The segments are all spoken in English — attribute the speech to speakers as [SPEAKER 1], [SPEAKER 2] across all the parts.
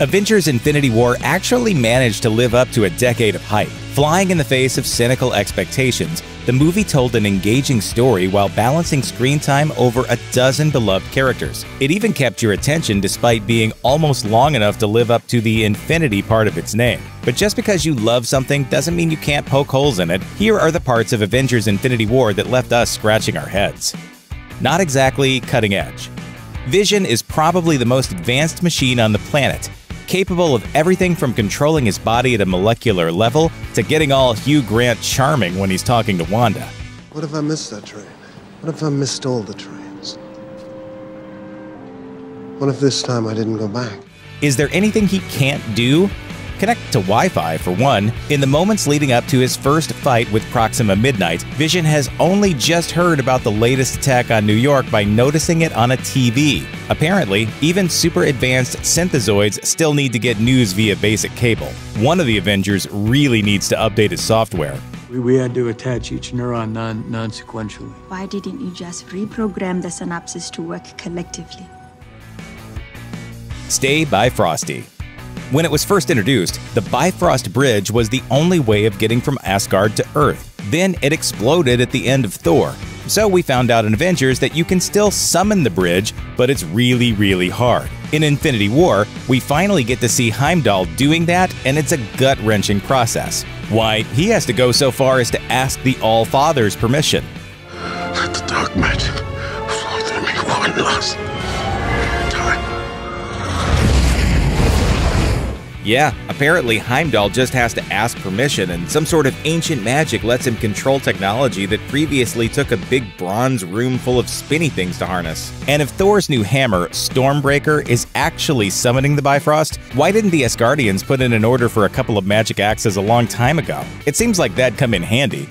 [SPEAKER 1] Avengers Infinity War actually managed to live up to a decade of hype. Flying in the face of cynical expectations, the movie told an engaging story while balancing screen time over a dozen beloved characters. It even kept your attention despite being almost long enough to live up to the infinity part of its name. But just because you love something doesn't mean you can't poke holes in it. Here are the parts of Avengers Infinity War that left us scratching our heads. Not exactly cutting edge. Vision is probably the most advanced machine on the planet, capable of everything from controlling his body at a molecular level to getting all Hugh Grant charming when he's talking to Wanda.
[SPEAKER 2] What if I missed that train? What if I missed all the trains? What if this time I didn't go back?
[SPEAKER 1] Is there anything he can't do? Connect to Wi Fi, for one. In the moments leading up to his first fight with Proxima Midnight, Vision has only just heard about the latest attack on New York by noticing it on a TV. Apparently, even super advanced synthezoids still need to get news via basic cable. One of the Avengers really needs to update his software.
[SPEAKER 3] We, we had to attach each neuron non non sequentially.
[SPEAKER 4] Why didn't you just reprogram the synapses to work collectively?
[SPEAKER 1] Stay Bifrosty. When it was first introduced, the Bifrost Bridge was the only way of getting from Asgard to Earth. Then it exploded at the end of Thor. So we found out in Avengers that you can still summon the bridge, but it's really, really hard. In Infinity War, we finally get to see Heimdall doing that, and it's a gut wrenching process. Why, he has to go so far as to ask the All Father's permission.
[SPEAKER 2] Let the dark magic flow through me one last
[SPEAKER 1] Yeah, apparently Heimdall just has to ask permission, and some sort of ancient magic lets him control technology that previously took a big bronze room full of spinny things to harness. And if Thor's new hammer, Stormbreaker, is actually summoning the Bifrost, why didn't the Asgardians put in an order for a couple of magic axes a long time ago? It seems like that'd come in handy.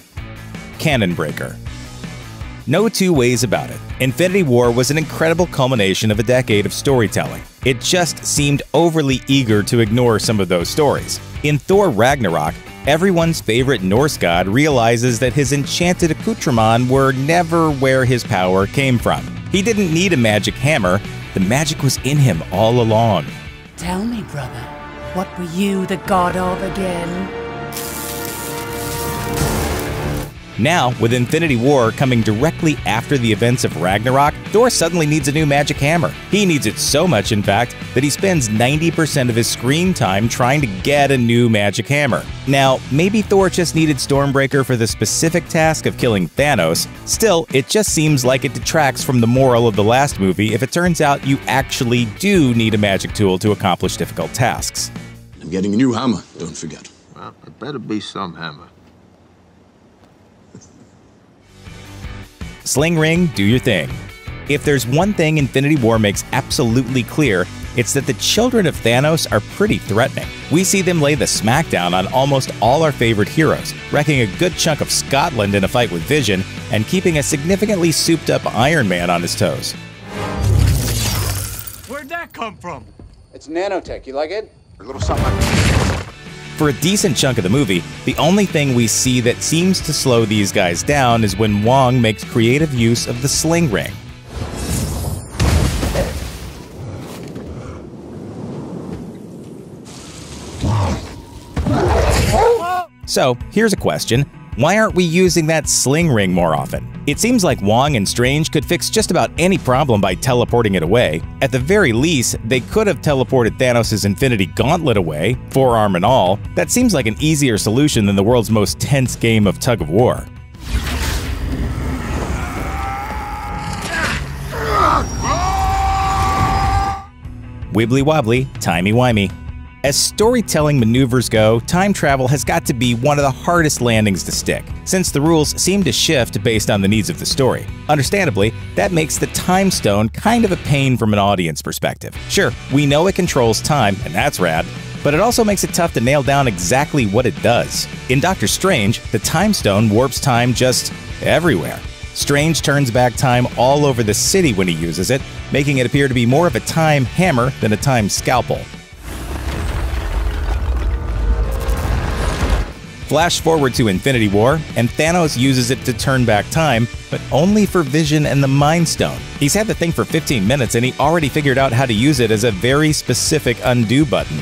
[SPEAKER 1] Canonbreaker. No two ways about it. Infinity War was an incredible culmination of a decade of storytelling. It just seemed overly eager to ignore some of those stories. In Thor Ragnarok, everyone's favorite Norse god realizes that his enchanted accoutrements were never where his power came from. He didn't need a magic hammer, the magic was in him all along.
[SPEAKER 5] Tell me, brother, what were you the god of again?
[SPEAKER 1] Now, with Infinity War coming directly after the events of Ragnarok, Thor suddenly needs a new magic hammer. He needs it so much, in fact, that he spends 90% of his screen time trying to get a new magic hammer. Now, maybe Thor just needed Stormbreaker for the specific task of killing Thanos. Still, it just seems like it detracts from the moral of the last movie if it turns out you actually do need a magic tool to accomplish difficult tasks.
[SPEAKER 6] I'm getting a new hammer, don't forget.
[SPEAKER 7] Well, it better be some hammer.
[SPEAKER 1] Sling Ring, do your thing. If there's one thing Infinity War makes absolutely clear, it's that the children of Thanos are pretty threatening. We see them lay the smackdown on almost all our favorite heroes, wrecking a good chunk of Scotland in a fight with Vision, and keeping a significantly souped up Iron Man on his toes.
[SPEAKER 3] Where'd that come from?
[SPEAKER 8] It's nanotech. You like it?
[SPEAKER 7] A little something.
[SPEAKER 1] For a decent chunk of the movie, the only thing we see that seems to slow these guys down is when Wong makes creative use of the sling ring. So, here's a question. Why aren't we using that sling ring more often? It seems like Wong and Strange could fix just about any problem by teleporting it away. At the very least, they could have teleported Thanos' Infinity Gauntlet away, forearm and all. That seems like an easier solution than the world's most tense game of tug of war. Wibbly wobbly, timey wimey. As storytelling maneuvers go, time travel has got to be one of the hardest landings to stick, since the rules seem to shift based on the needs of the story. Understandably, that makes the Time Stone kind of a pain from an audience perspective. Sure, we know it controls time, and that's rad, but it also makes it tough to nail down exactly what it does. In Doctor Strange, the Time Stone warps time just everywhere. Strange turns back time all over the city when he uses it, making it appear to be more of a time hammer than a time scalpel. Flash forward to Infinity War, and Thanos uses it to turn back time, but only for Vision and the Mind Stone. He's had the thing for 15 minutes and he already figured out how to use it as a very specific undo button.